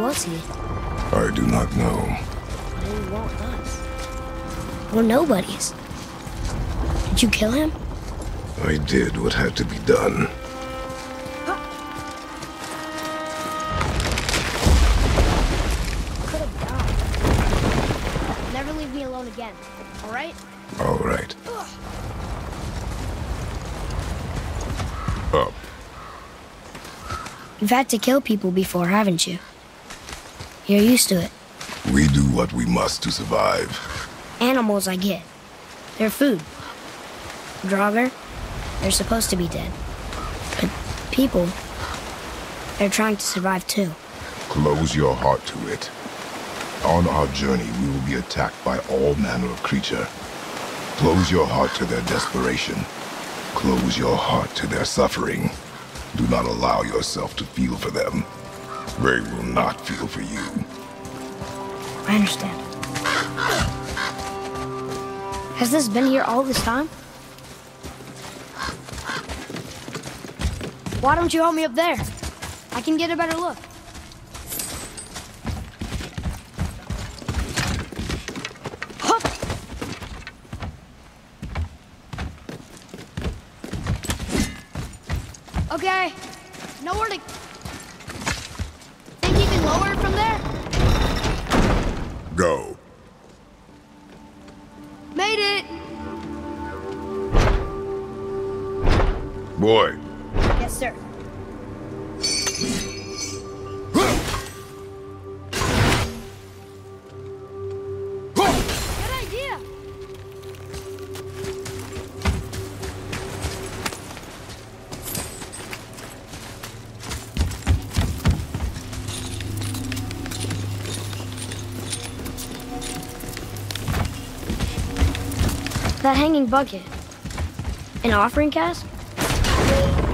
was he? I do not know. He want us? We're nobodies. Did you kill him? I did what had to be done. Could have died. Never leave me alone again, all right? All right. Up. You've had to kill people before, haven't you? You're used to it. We do what we must to survive. Animals, I get. They're food. Draugr, they're supposed to be dead. But people, they're trying to survive too. Close your heart to it. On our journey, we will be attacked by all manner of creature. Close your heart to their desperation. Close your heart to their suffering. Do not allow yourself to feel for them. They will not feel for you. I understand. Has this been here all this time? Why don't you help me up there? I can get a better look. Bucket. An offering cask?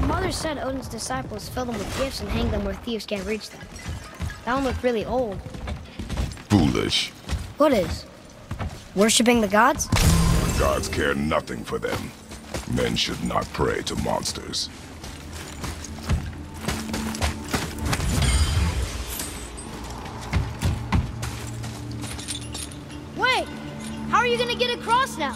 Mother said Odin's disciples fill them with gifts and hang them where thieves can't reach them. That one looked really old. Foolish. What is? Worshipping the gods? The gods care nothing for them. Men should not pray to monsters. Wait! How are you gonna get across now?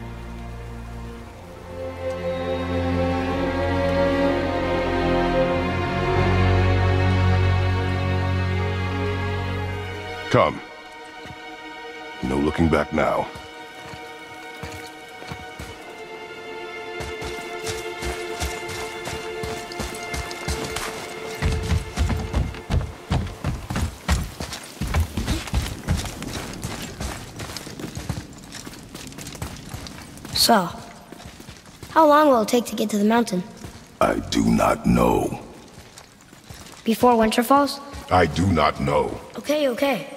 Come. No looking back now. So, how long will it take to get to the mountain? I do not know. Before winter falls? I do not know. Okay, okay.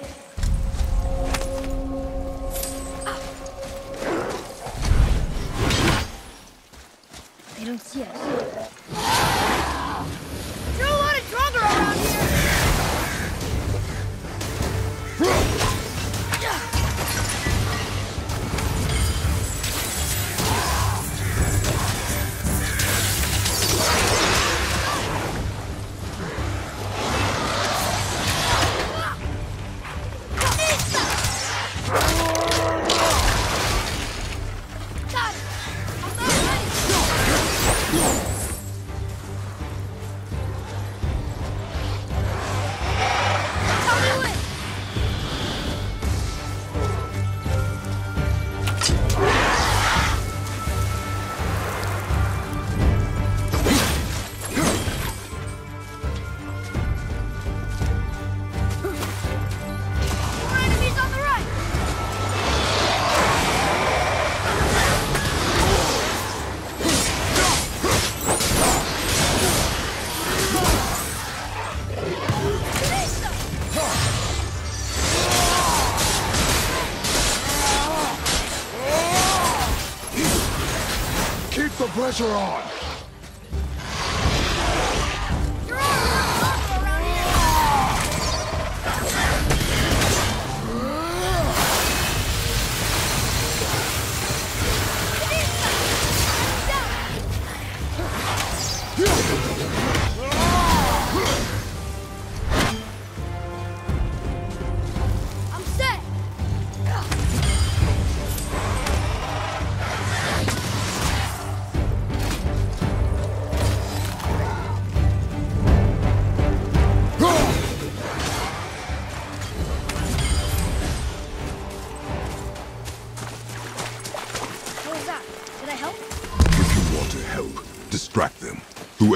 Pressure on!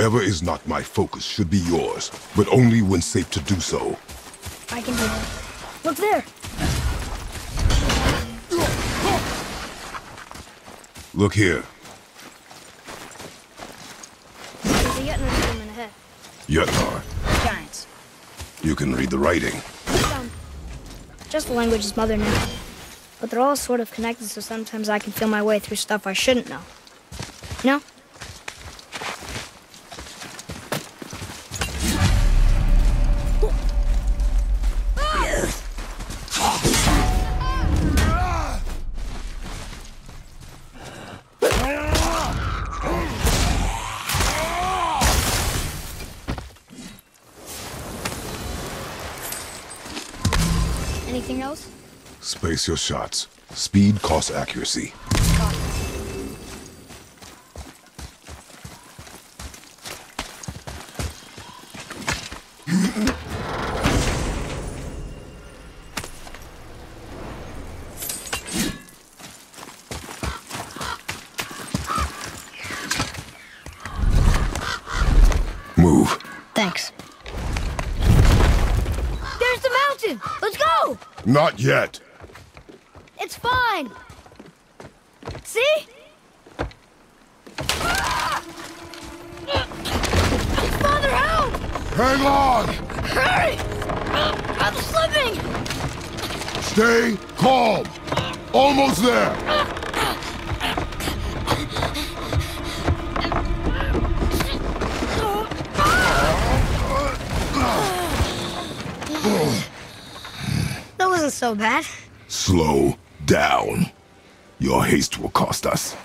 Whoever is not my focus should be yours, but only when safe to do so. I can do that. Look there! Look here. There's a Jötnar room ahead. Jötnar, Giants. you can read the writing. Some. Just the language his mother knew. But they're all sort of connected, so sometimes I can feel my way through stuff I shouldn't know. You Your shots. Speed costs accuracy. Move. Thanks. There's the mountain! Let's go! Not yet. See? Father, help! Hang on! Hurry! I'm slipping! Stay calm. Almost there. That wasn't so bad. Slow down. Your haste will cost us.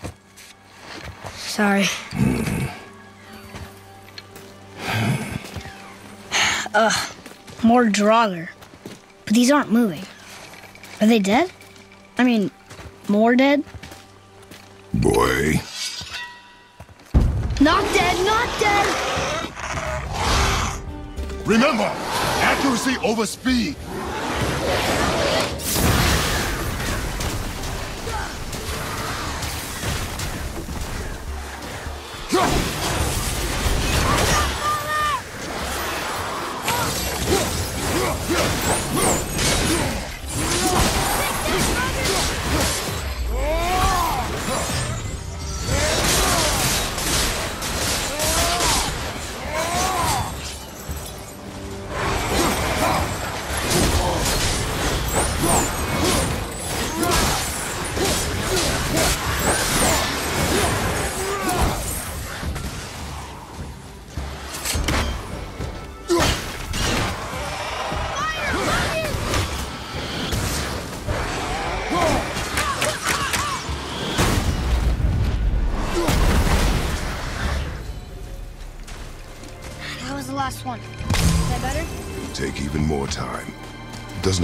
Sorry. Hmm. Ugh, more Draugr. But these aren't moving. Are they dead? I mean, more dead? Boy. Not dead, not dead! Remember, accuracy over speed. Yeah.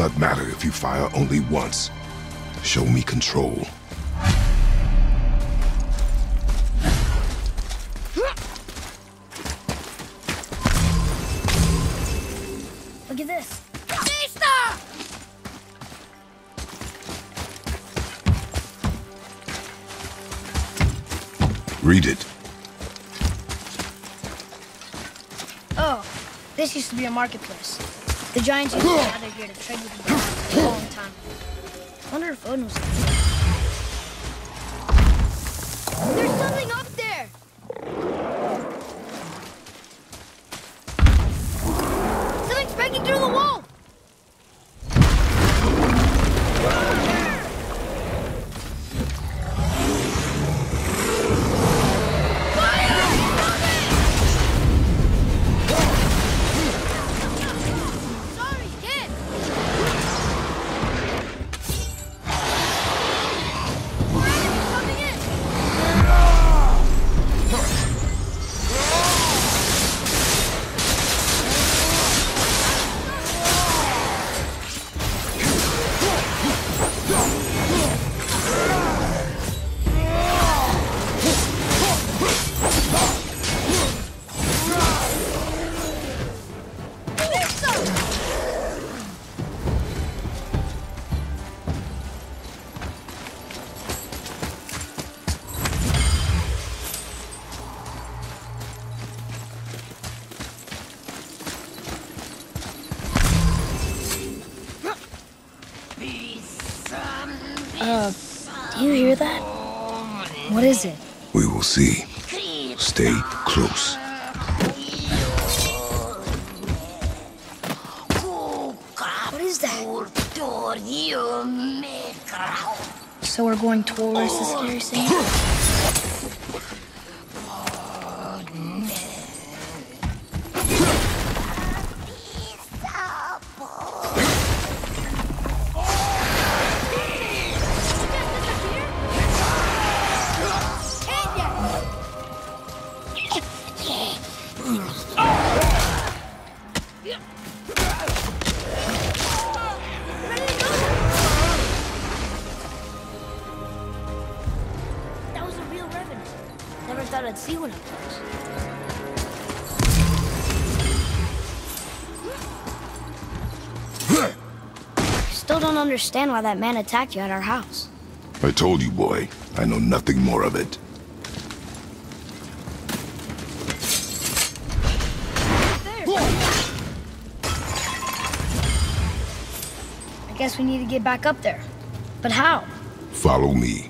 Not matter if you fire only once. Show me control. Look at this. Sister! Read it. Oh, this used to be a marketplace. The Giants used to gather here to trade with the Browns for a long time. wonder if Odin was see. Stay close. What is that? So we're going towards the scary scene? Understand why that man attacked you at our house. I told you, boy. I know nothing more of it. I guess we need to get back up there. But how? Follow me.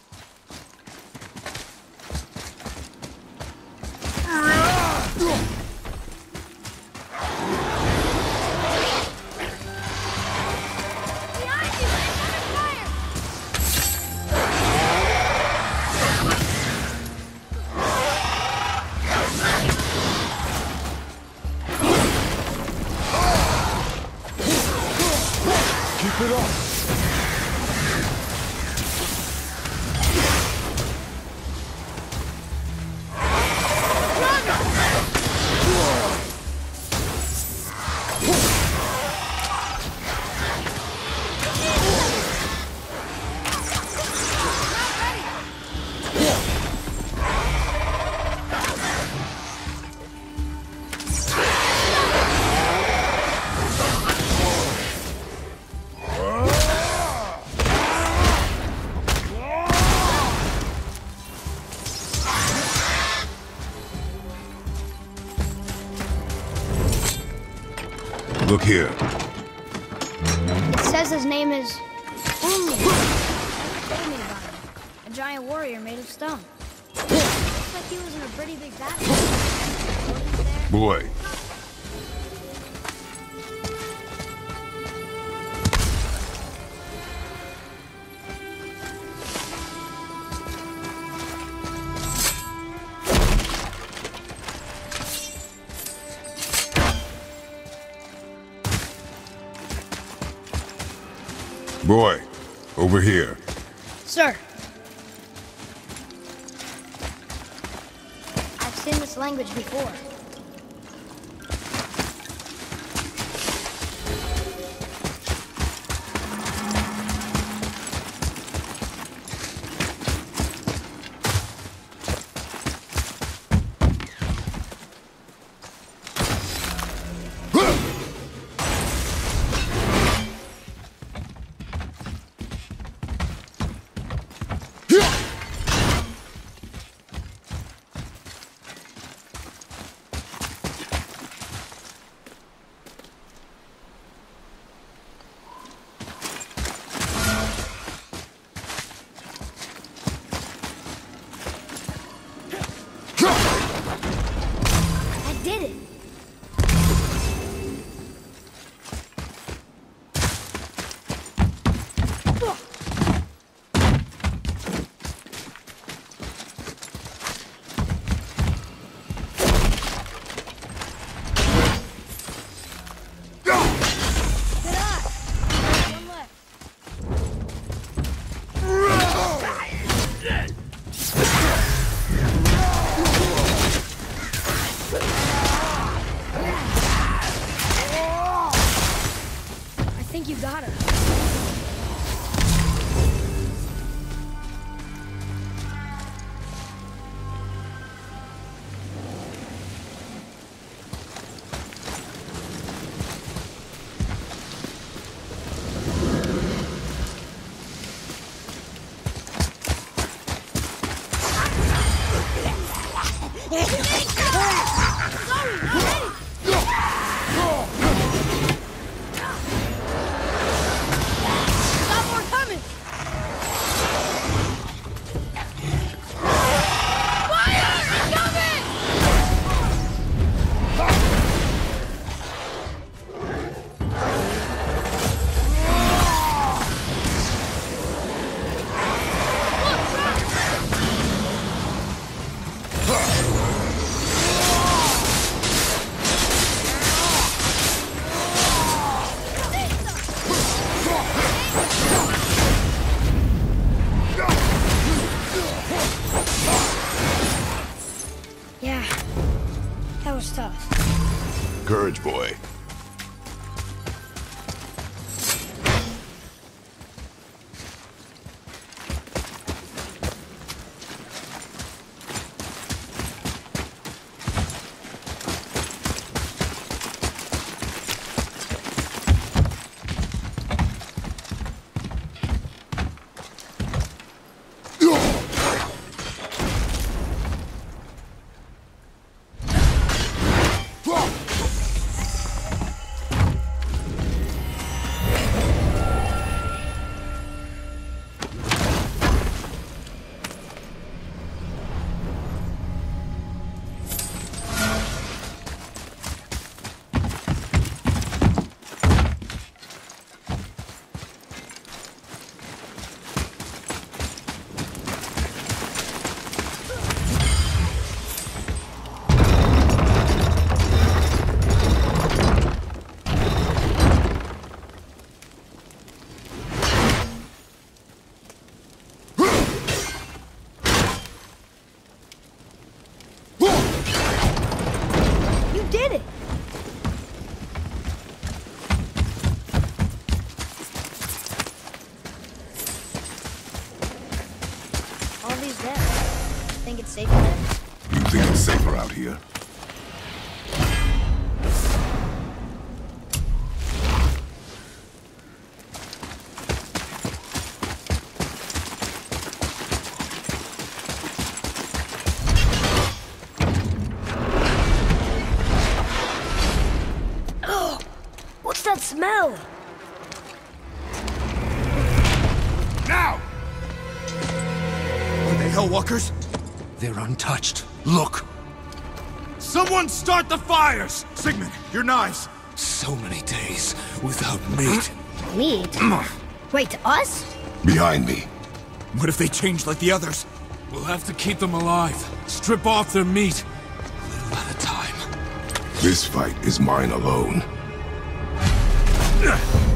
Keep it up. here. It says his name is Umi. a giant warrior made of stone. Looks like he was in a pretty big battle. Boy, smell? Now! Are they Hellwalkers? They're untouched. Look! Someone start the fires! Sigmund, your knives! So many days without meat. Meat? Mm. Wait, us? Behind me. What if they change like the others? We'll have to keep them alive. Strip off their meat. A little at a time. This fight is mine alone. Father,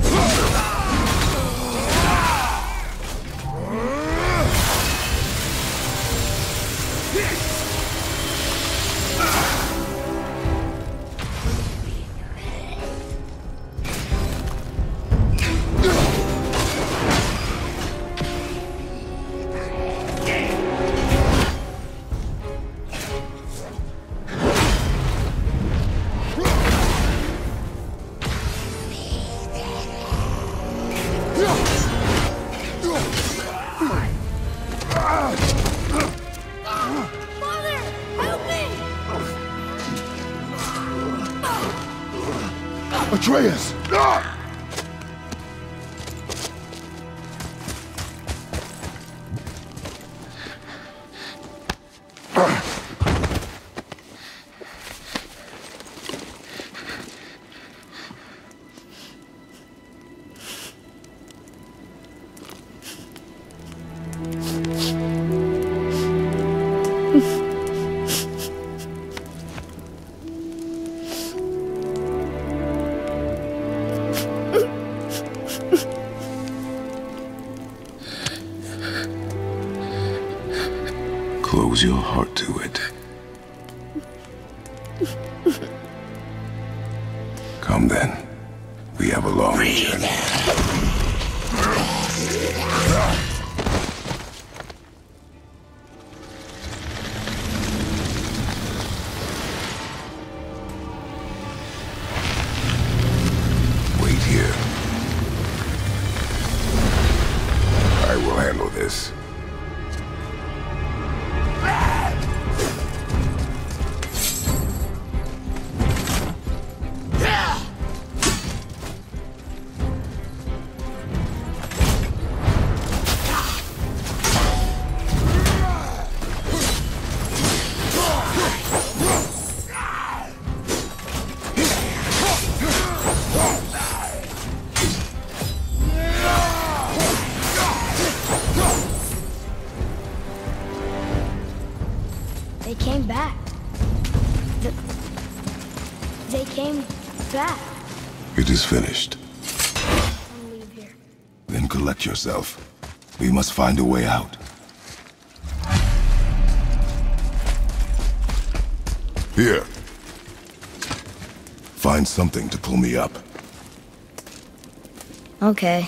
We must find a way out. Here. Find something to pull me up. Okay.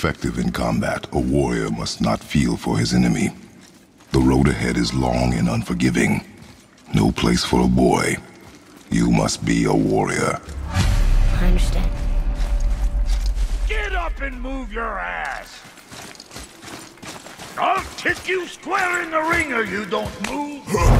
effective in combat, a warrior must not feel for his enemy. The road ahead is long and unforgiving. No place for a boy. You must be a warrior. I understand. Get up and move your ass. I'll kick you square in the ringer, you don't move.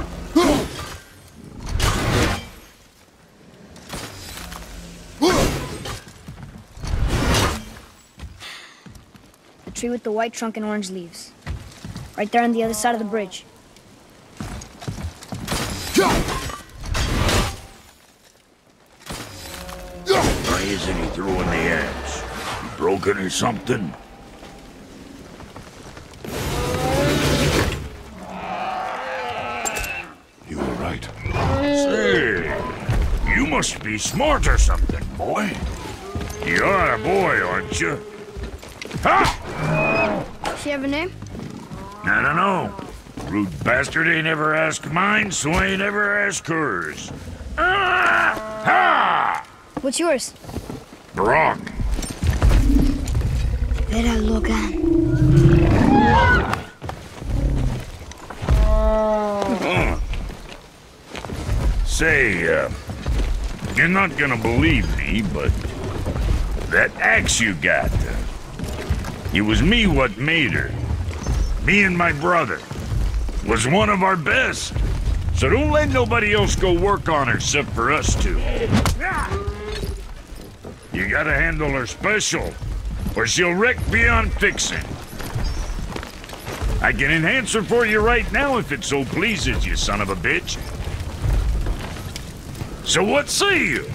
Tree with the white trunk and orange leaves. Right there on the other side of the bridge. Why isn't he throwing the axe? He broken or something? You were right. Say, you must be smart or something, boy. You are a boy, aren't you? Ha! She have a name? I don't know. Rude bastard ain't ever asked mine, so I ain't ever asked hers. Ah! Ha! What's yours? Brok. Vera Logan. Say, uh, you're not gonna believe me, but that axe you got, it was me what made her. Me and my brother. Was one of our best. So don't let nobody else go work on her except for us two. You gotta handle her special, or she'll wreck beyond fixing. I can enhance her for you right now if it so pleases you, son of a bitch. So what say you?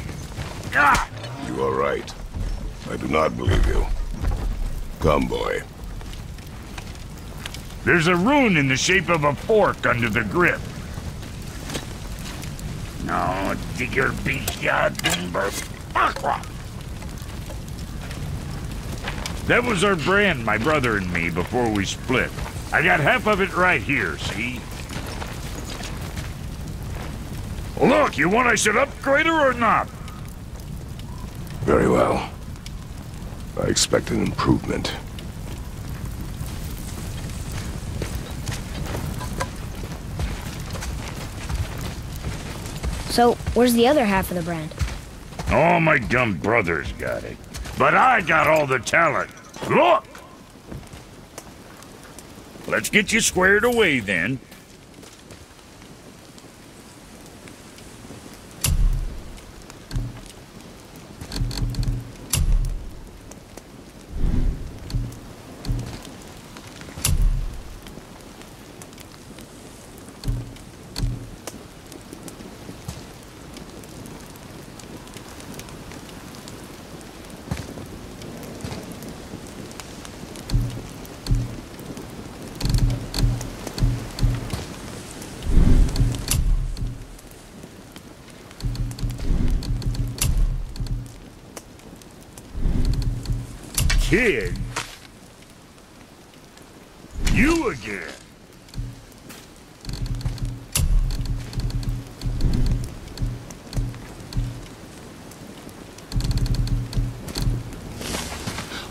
You are right. I do not believe you. Come, boy. There's a rune in the shape of a fork under the grip. No, digger beastja dumber aqua. That was our brand, my brother and me, before we split. I got half of it right here, see? Look, you want I should upgrade her or not? Very well. I expect an improvement. So, where's the other half of the brand? All my dumb brothers got it. But I got all the talent. Look! Let's get you squared away then. Kid? You again?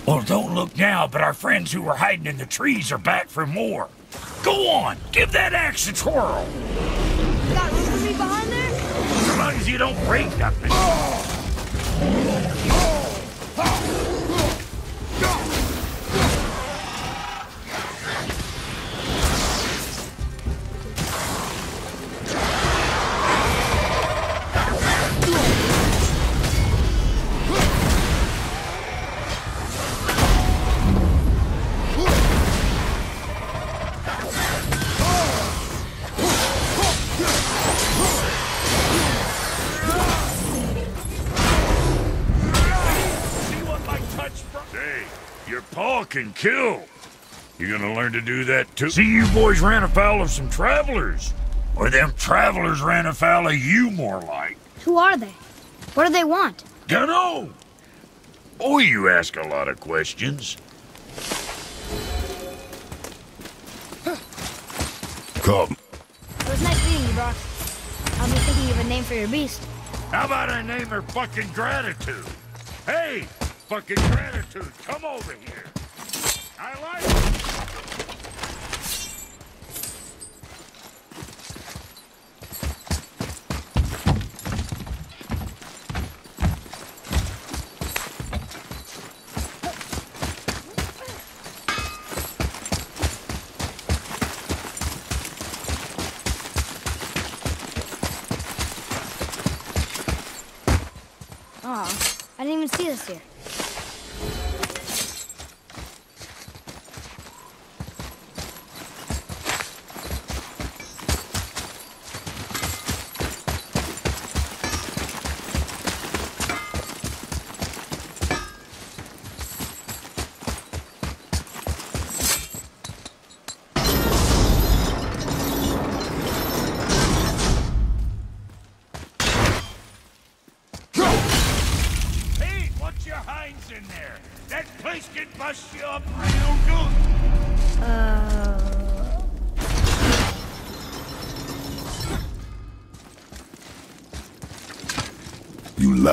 Well, don't look now, but our friends who were hiding in the trees are back for more. Go on, give that axe a twirl. Got room for me behind there? As long as you don't break nothing. See to too? See, you boys ran afoul of some travelers. Or them travelers ran afoul of you more like. Who are they? What do they want? Dunno. Oh, you ask a lot of questions. Come. It was nice meeting you, Brok. I'll be thinking of a name for your beast. How about I name her fucking Gratitude? Hey, fucking Gratitude, come over here. I like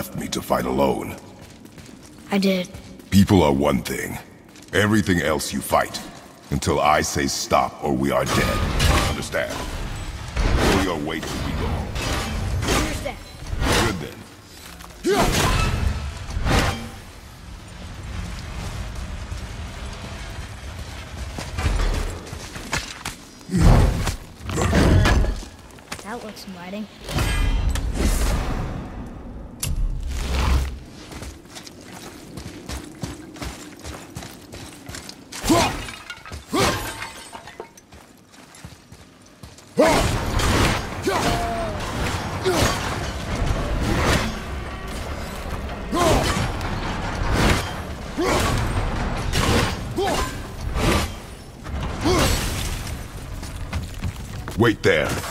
left me to fight alone. I did. People are one thing. Everything else you fight. Until I say stop or we are dead. Understand? Pull your weight till we go. Understand. Good then. That looks inviting. Wait there.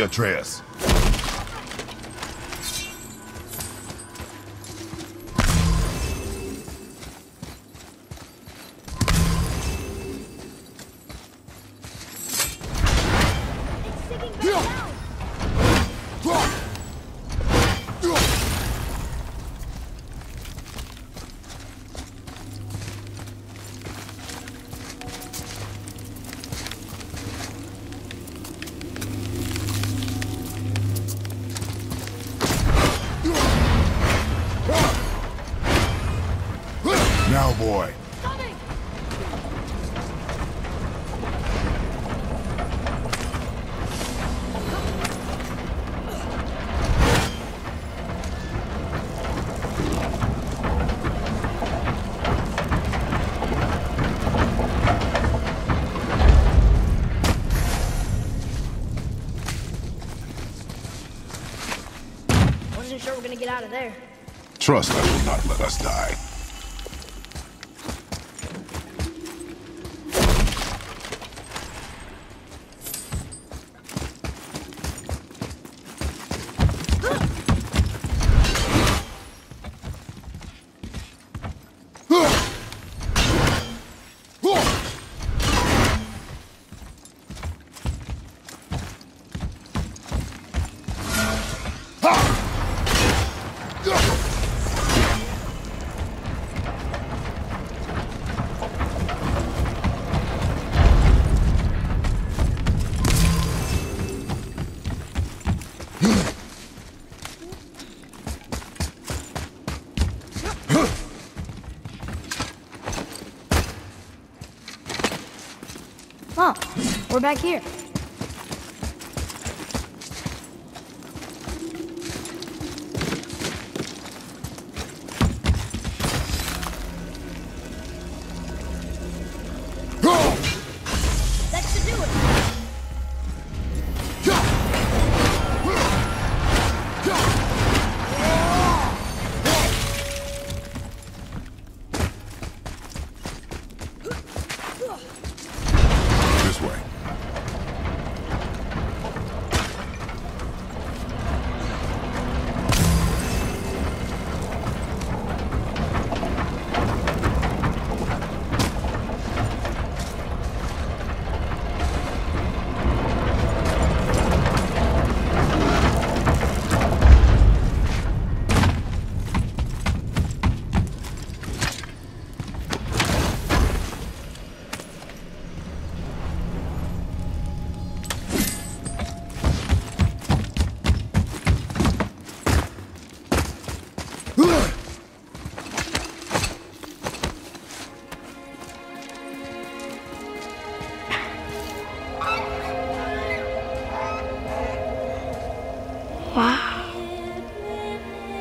Atreus. Wasn't sure we're gonna get out of there. Trust I will not let us die. We're back here.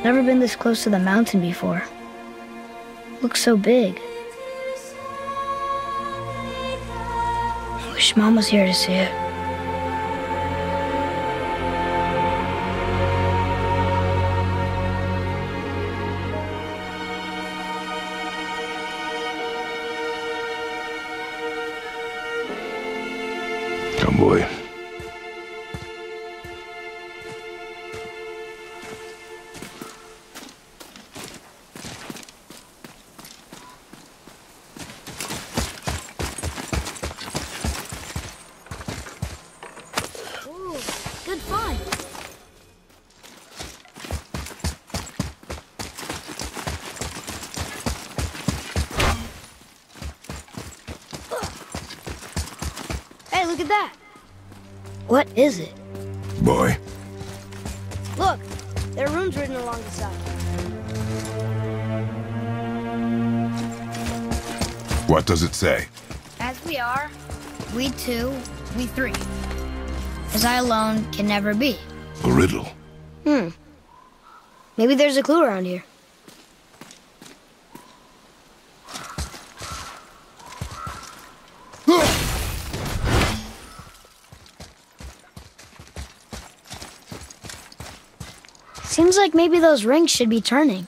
Never been this close to the mountain before. Looks so big. I wish Mom was here to see it. Look at that. What is it? Boy. Look, there are runes written along the side. What does it say? As we are, we two, we three. As I alone can never be. A riddle. Hmm. Maybe there's a clue around here. Like maybe those rings should be turning.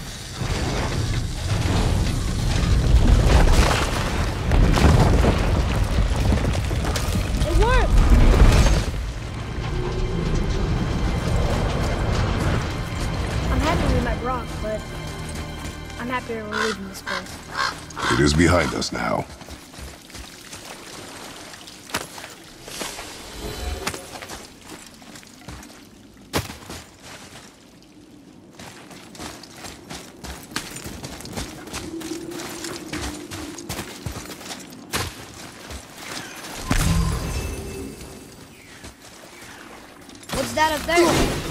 Is behind us now. What's that up there?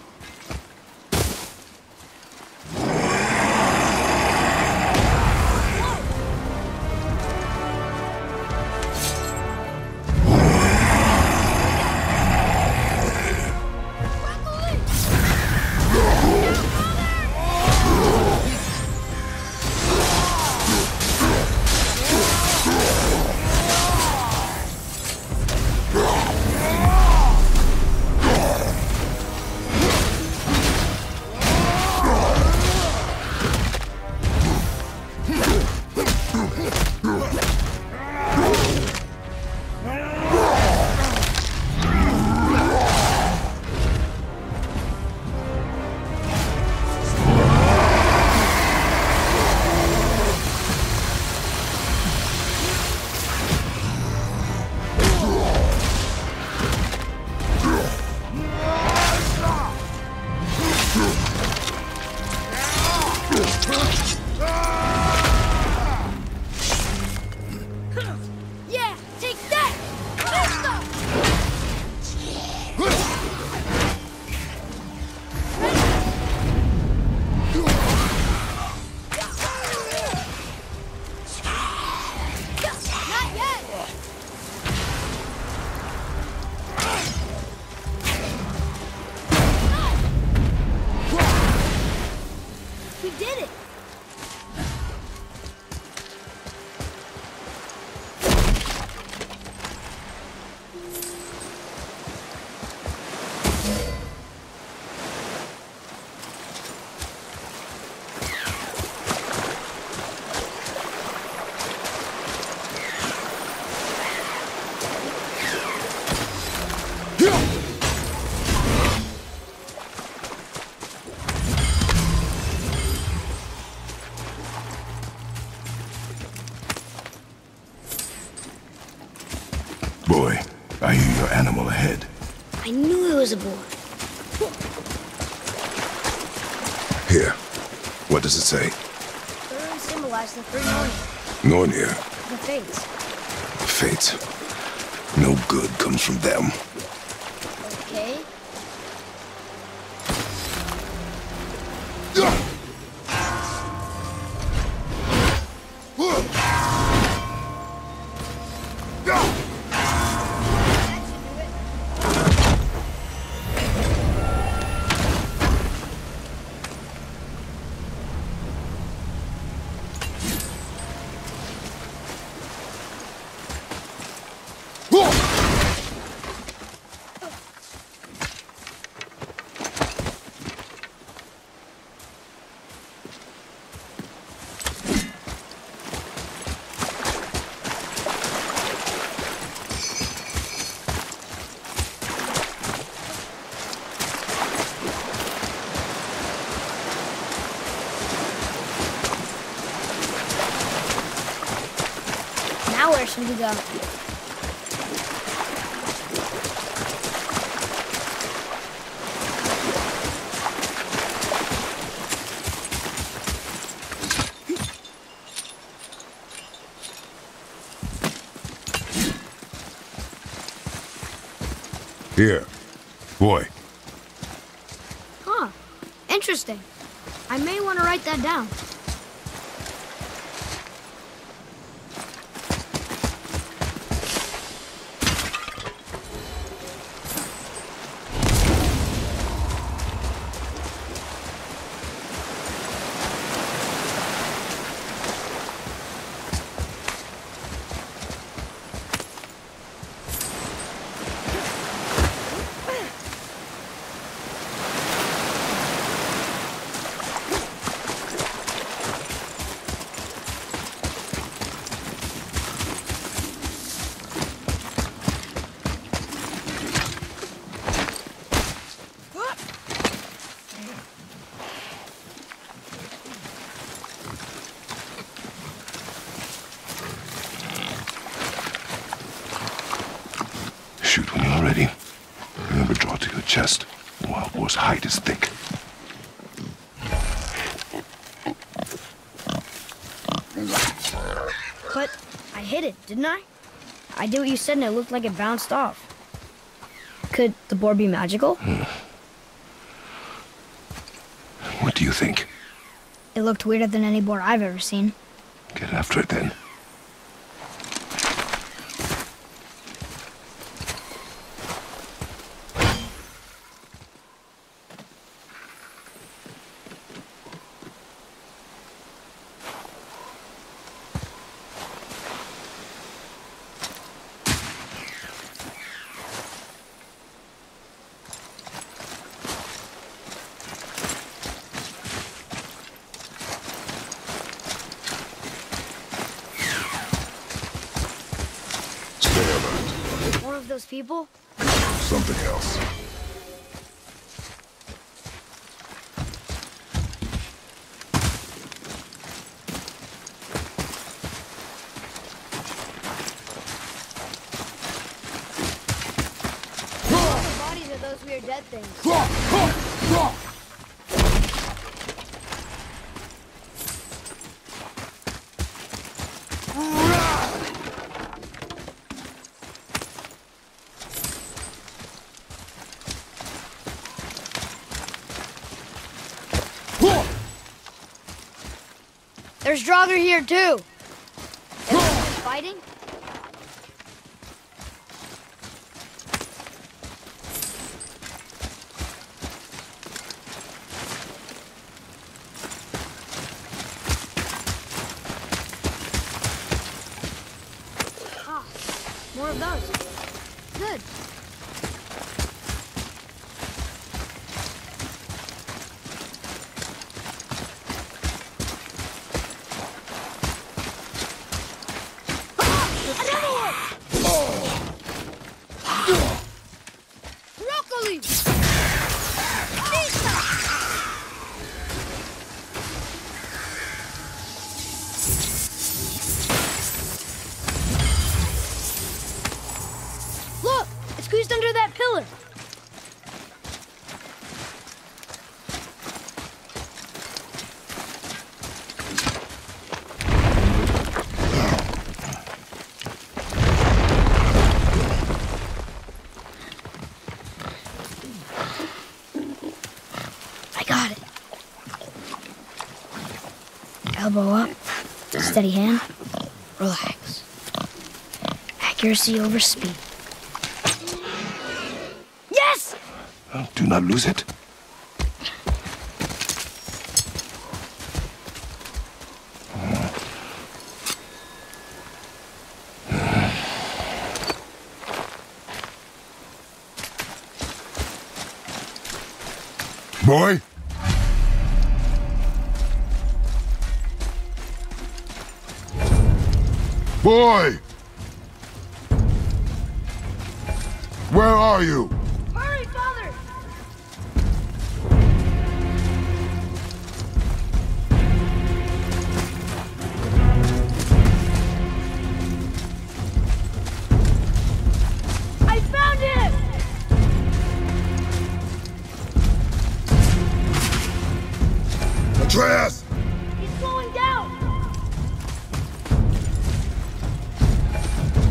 Now where should we go? Here. Boy, Huh. Interesting. I may want to write that down. shoot when you're ready. Remember, draw to your chest. The wild boar's hide is thick. But I hit it, didn't I? I did what you said and it looked like it bounced off. Could the boar be magical? Hmm. What do you think? It looked weirder than any boar I've ever seen. Get after it then. Those people? Something else. There's Draugr here too. Everyone's fighting? Ah, more of those. Good. Broccoli! Look! It's squeezed under that pillar. I got it. Elbow up, steady hand, relax. Accuracy over speed. Yes! Do not lose it. Atreus! He's going down!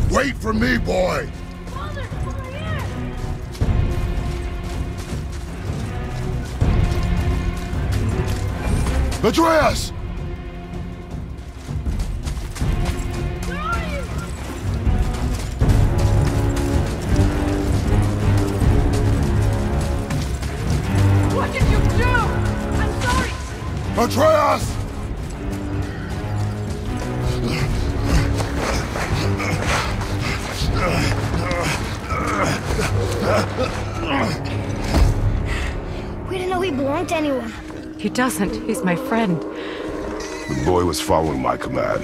Wait for me, boy! Father, over here! Atreus! Atreus! We didn't know he belonged to anyone. He doesn't. He's my friend. The boy was following my command.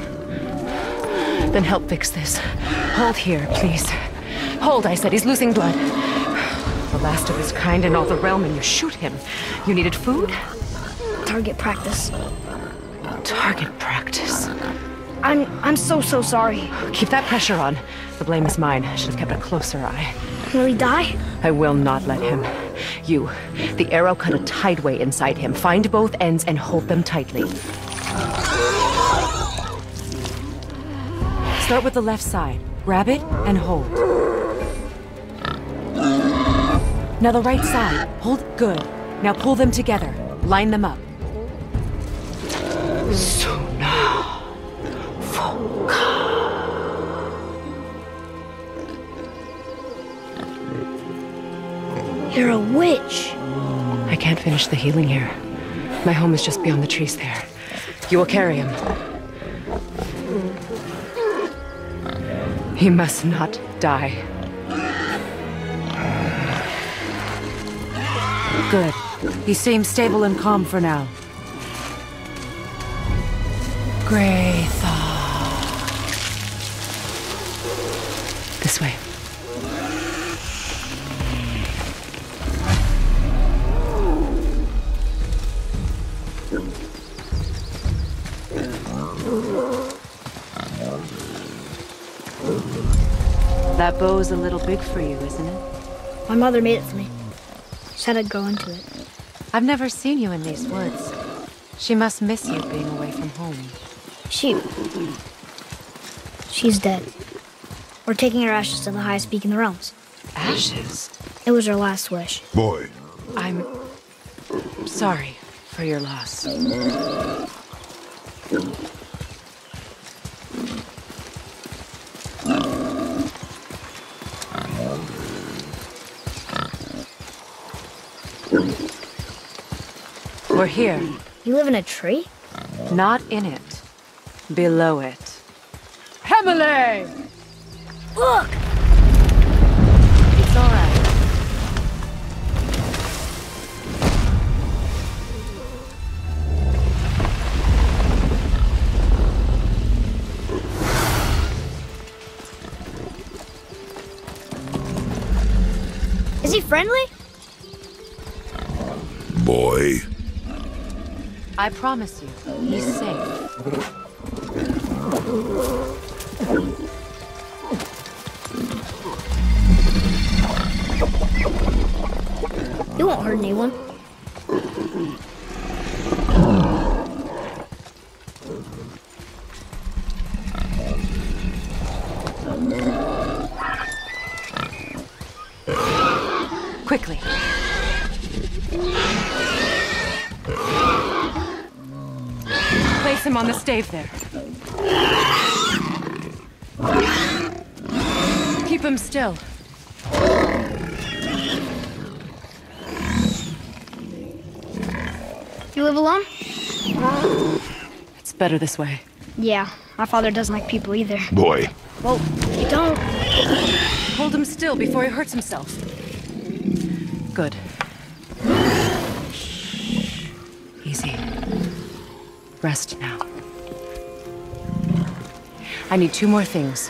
Then help fix this. Hold here, please. Hold, I said. He's losing blood. The last of his kind in all the realm, and you shoot him. You needed food? Target practice. Target practice. I'm I'm so so sorry. Keep that pressure on. The blame is mine. I should have kept a closer eye. Will he die? I will not let him. You, the arrow cut a tideway inside him. Find both ends and hold them tightly. Start with the left side. Grab it and hold. Now the right side. Hold good. Now pull them together. Line them up. Suna. Foka. You're a witch. I can't finish the healing here. My home is just beyond the trees there. You will carry him. He must not die. Good. He seems stable and calm for now. Greythaw. This way. That bow's a little big for you, isn't it? My mother made it for me. Said I'd grow into it. I've never seen you in these woods. She must miss you being away from home. She. She's dead. We're taking her ashes to the highest peak in the realms. Ashes? It was her last wish. Boy, I'm sorry for your loss. We're here, You live in a tree? not in it, below it. Hemele! Look! It's all right. Is he friendly? boy. I promise you, he's safe. He won't hurt anyone. Quickly. Place him on the stave there. Keep him still. You live alone? It's better this way. Yeah, my father doesn't like people either. Boy, Well, you don't. Hold him still before he hurts himself. Good. Easy. Rest now. I need two more things.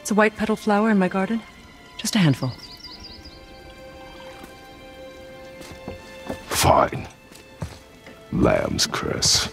It's a white petal flower in my garden. Just a handful. Fine. Lamb's cress.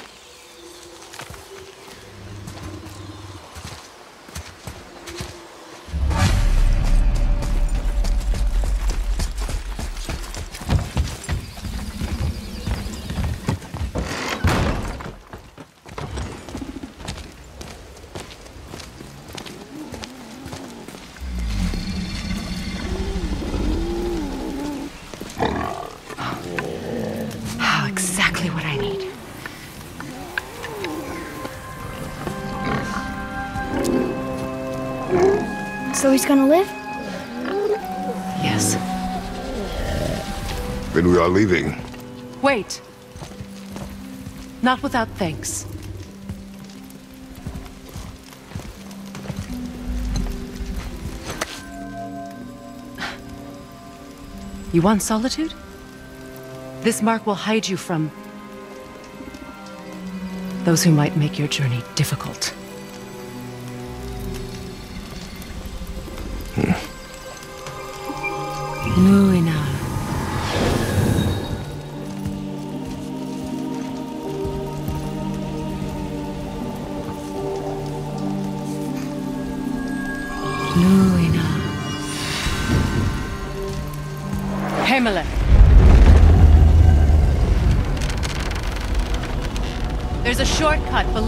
Are leaving. Wait. Not without thanks. You want solitude? This mark will hide you from those who might make your journey difficult.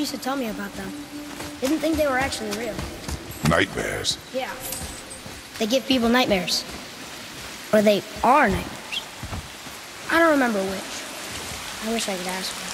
Used to tell me about them. Didn't think they were actually real. Nightmares. Yeah. They give people nightmares. Or they are nightmares. I don't remember which. I wish I could ask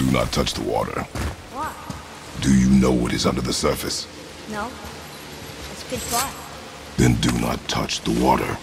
Do not touch the water. Why? Do you know what is under the surface? No. It's pitch black. Then do not touch the water.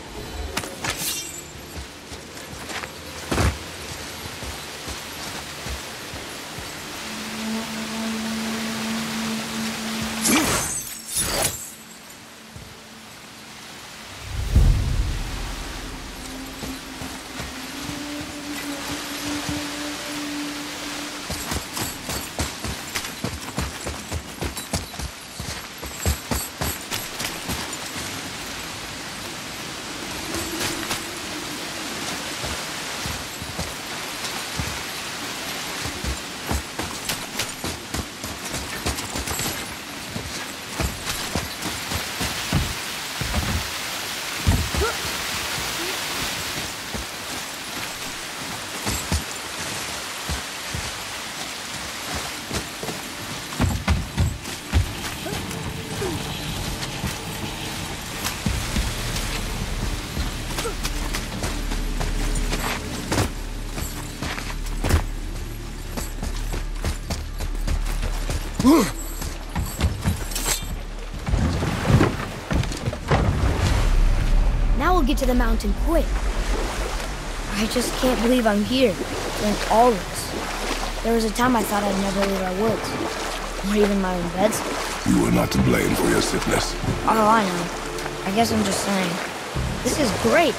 To the mountain quick. I just can't believe I'm here, all this. There was a time I thought I'd never leave our woods, or even my own beds. You are not to blame for your sickness. Oh, I know. I guess I'm just saying. This is great.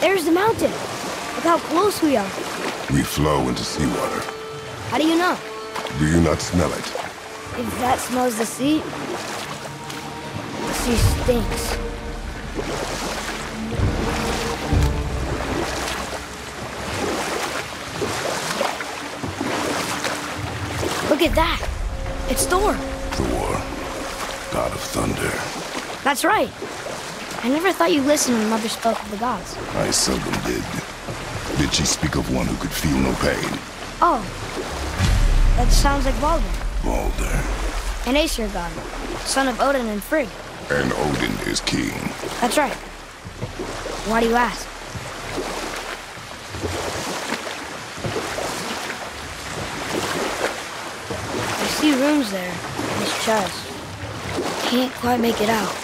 There's the mountain. Look how close we are. We flow into seawater. How do you know? Do you not smell it? If that smells the sea, the sea stinks. Look at that. It's Thor. Thor, god of thunder. That's right. I never thought you listened when Mother spoke of the gods. I seldom did. Did she speak of one who could feel no pain? Oh, that sounds like Baldur, Balder. an Aesir god, son of Odin and Frigg. And Odin is king. That's right. Why do you ask? I see runes there in his chest. Can't quite make it out.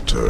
Return.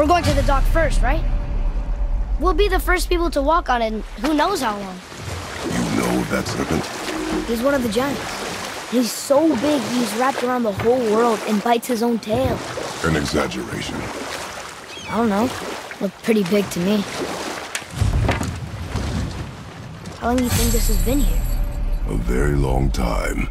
We're going to the dock first, right? We'll be the first people to walk on it in who knows how long. You know that serpent? He's one of the giants. He's so big he's wrapped around the whole world and bites his own tail. An exaggeration. I don't know. Looked pretty big to me. How long do you think this has been here? A very long time.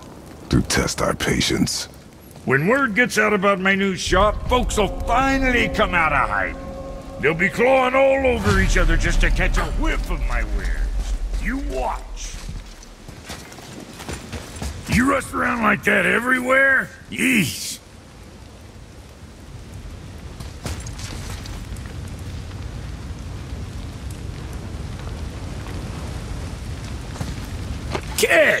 To test our patience. When word gets out about my new shop, folks will finally come out of hiding. They'll be clawing all over each other just to catch a whiff of my wares. You watch. You rush around like that everywhere? Yeesh. Catch!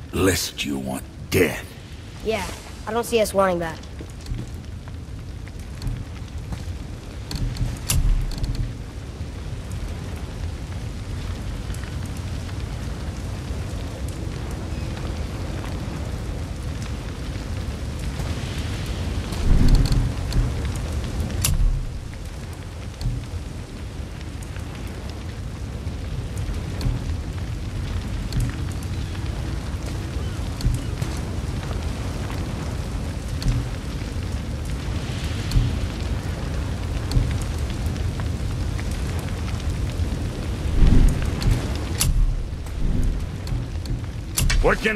lest you want death. Yeah, I don't see us wanting that.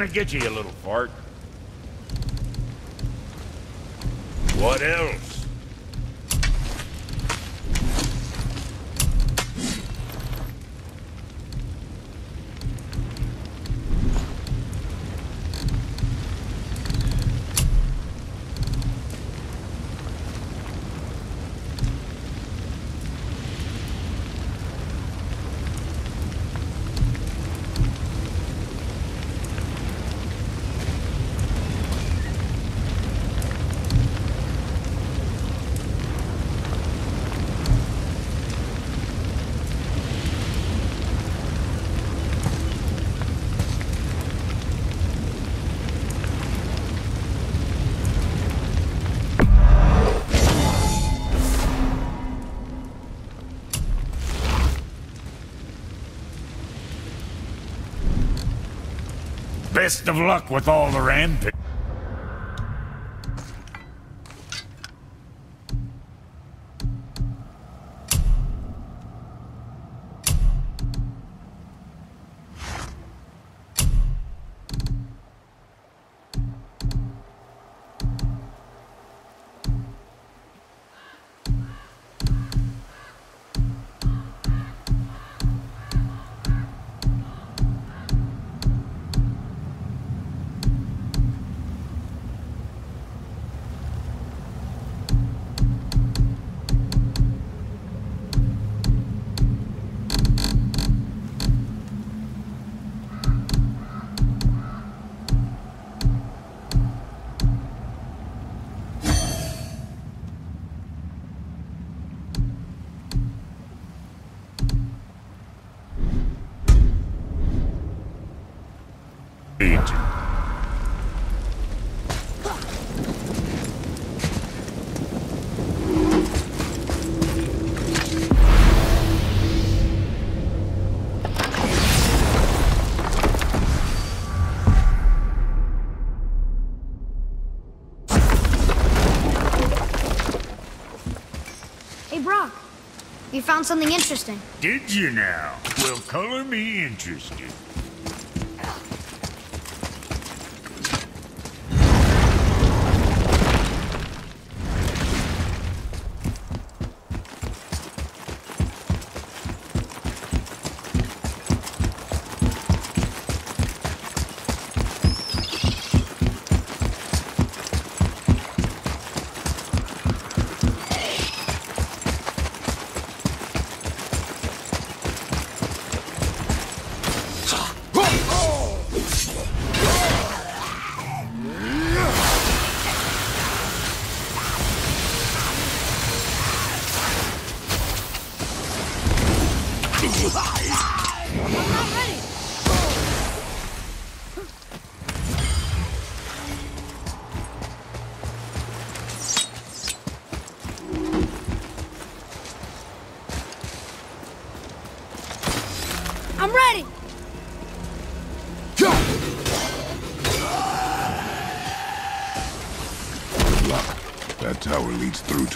I get you, you little fart? What else? Best of luck with all the rampage. Found something interesting. Did you now? Well, color me interested.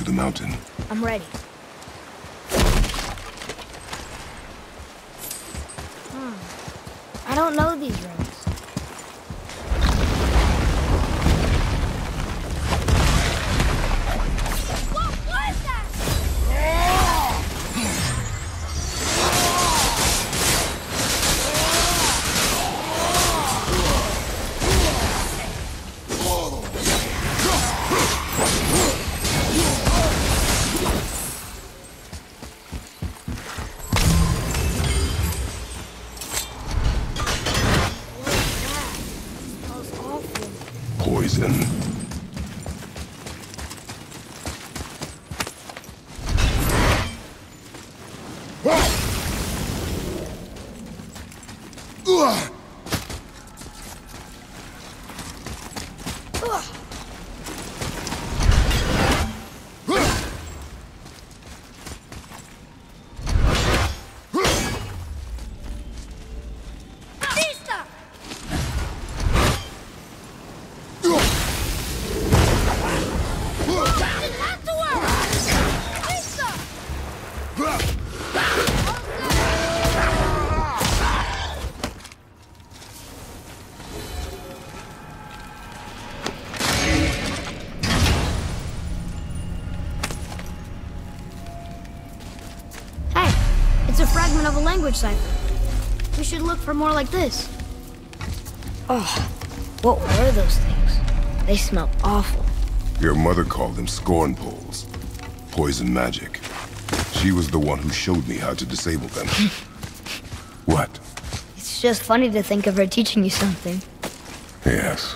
The mountain. I'm ready. Language cipher. We should look for more like this. Oh, what were those things? They smell awful. Your mother called them scorn poles. Poison magic. She was the one who showed me how to disable them. what? It's just funny to think of her teaching you something. Yes.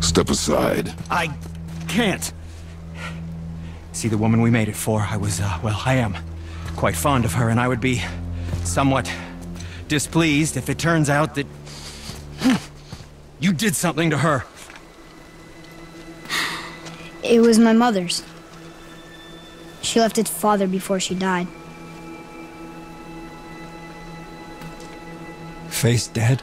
Step aside. I can't. See, the woman we made it for, I was, uh, well, I am quite fond of her, and I would be somewhat displeased if it turns out that you did something to her. It was my mother's. She left its father before she died. Faye's dead?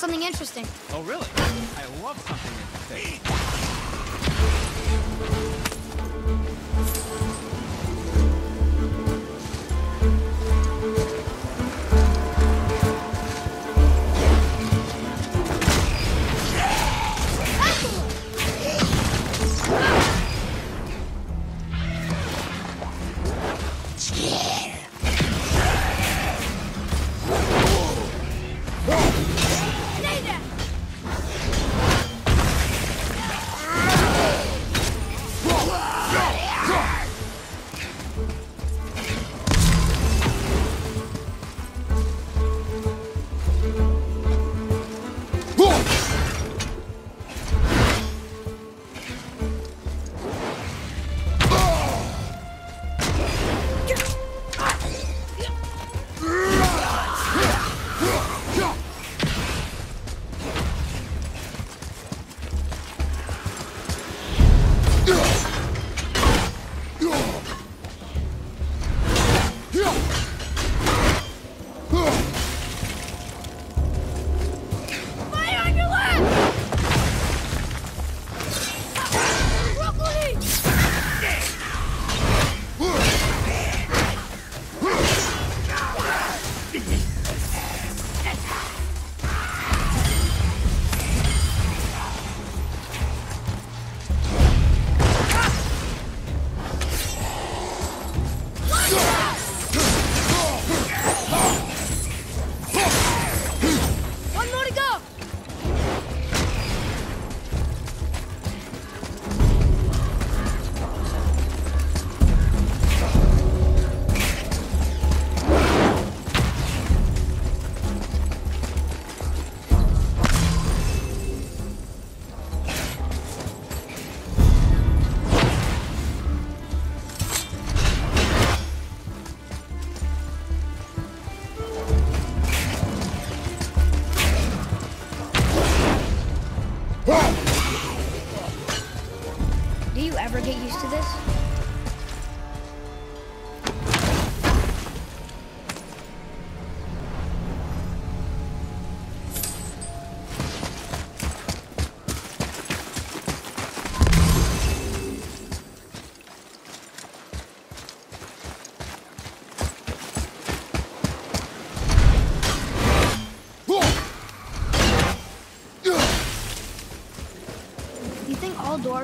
Something interesting. Oh, really? I love something interesting.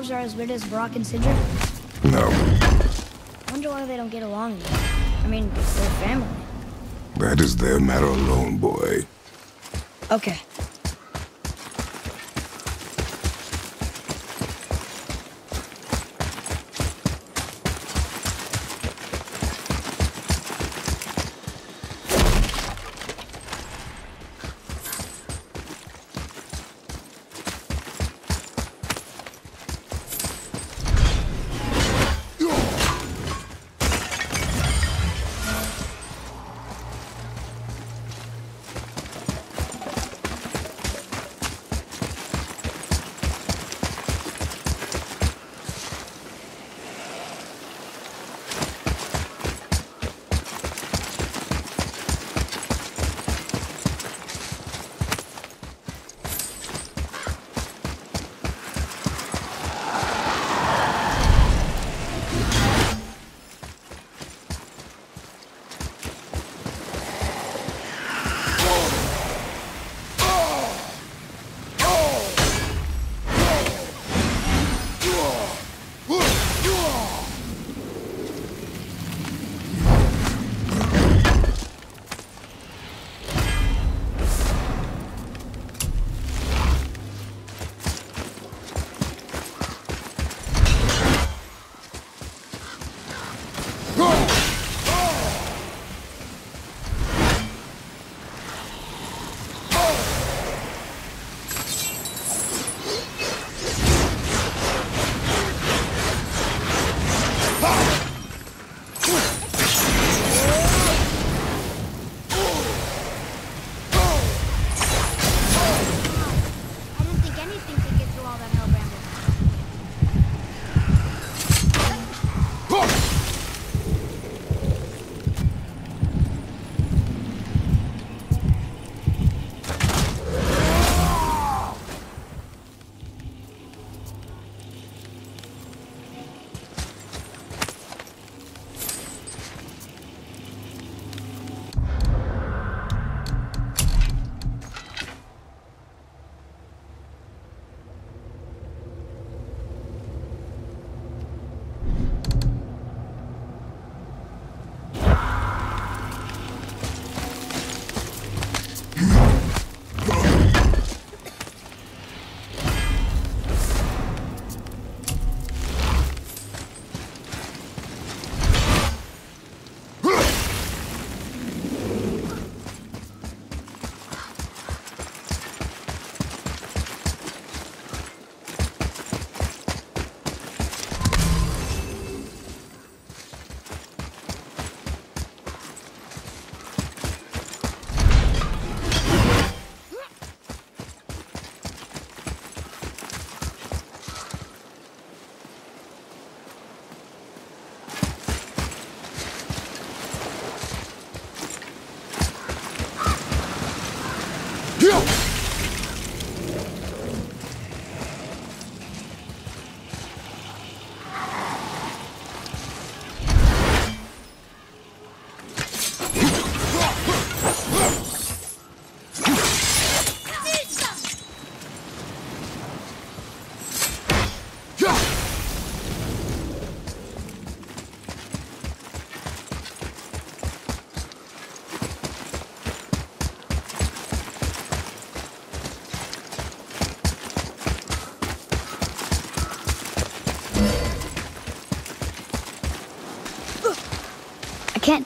Are as weird as Brok and Sigurd? No. Wonder why they don't get along. I mean, they're family. That is their matter alone, boy. Okay.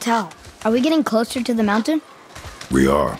Tell. Are we getting closer to the mountain? We are.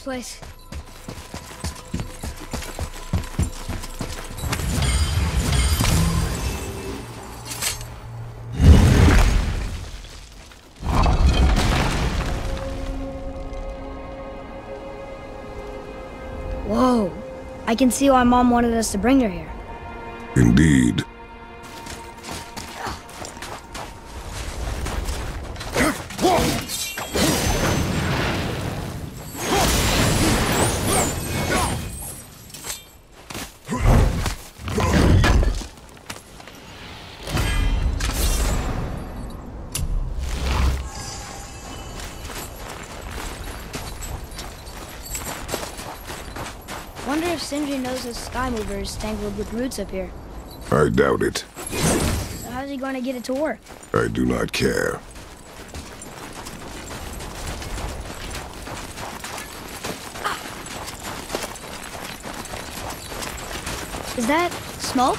Place? Whoa. I can see why Mom wanted us to bring her here. Indeed. Sky mover is tangled with roots up here. I doubt it. So how's he going to get it to work? I do not care. Is that smoke?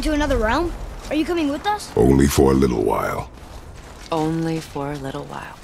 Going to another realm? Are you coming with us? Only for a little while. Only for a little while.